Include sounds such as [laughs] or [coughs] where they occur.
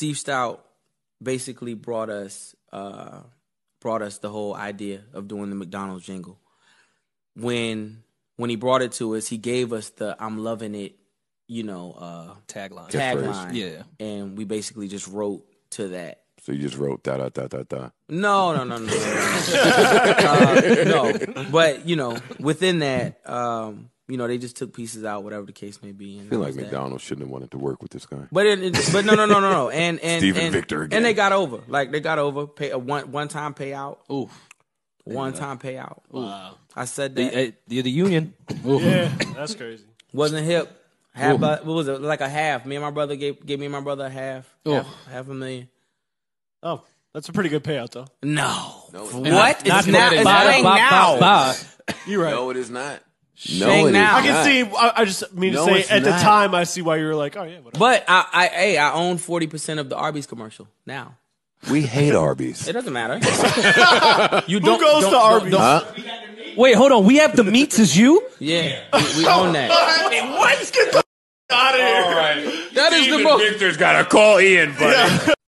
Steve Stoute basically brought us uh, brought us the whole idea of doing the McDonald's jingle. When when he brought it to us, he gave us the "I'm loving it," you know, uh, Tagline. tagline. Yeah. and we basically just wrote to that. So you just wrote da da da da da. No, no, no, no, no, [laughs] uh, no. But you know, within that, um, you know, they just took pieces out, whatever the case may be. And I feel like was that. McDonald's shouldn't have wanted to work with this guy. But it, it- but no no no no no [laughs] and and Steven and, Victor again. and they got over like they got over pay a one one time payout Oof. one time payout. Wow. I said The, that uh, the, the union. Oof. [coughs] Yeah, that's crazy. wasn't hip. Half but what was it like a half? Me and my brother gave gave me and my brother a half half, half a million. Oh, that's a pretty good payout, though. No, it's what? not. It's Not now. It's Bada, paying bop, now. bop, bop. You're right. No, it is not. Shang no, it now. I can not. see. I, I just mean No, to say, it's at the not. time, I see why you were like, oh yeah, whatever. But I, I, hey, I own forty percent of the Arby's commercial now. We hate Arby's. It doesn't matter. [laughs] you Who don't goes don't- to don't- Arby's? don't- Huh? Wait, hold on. We have the meats as you? Yeah, we, we [laughs] oh, own that. what? Get the [laughs] out of here. That is the most. Victor's got to call Ian, buddy.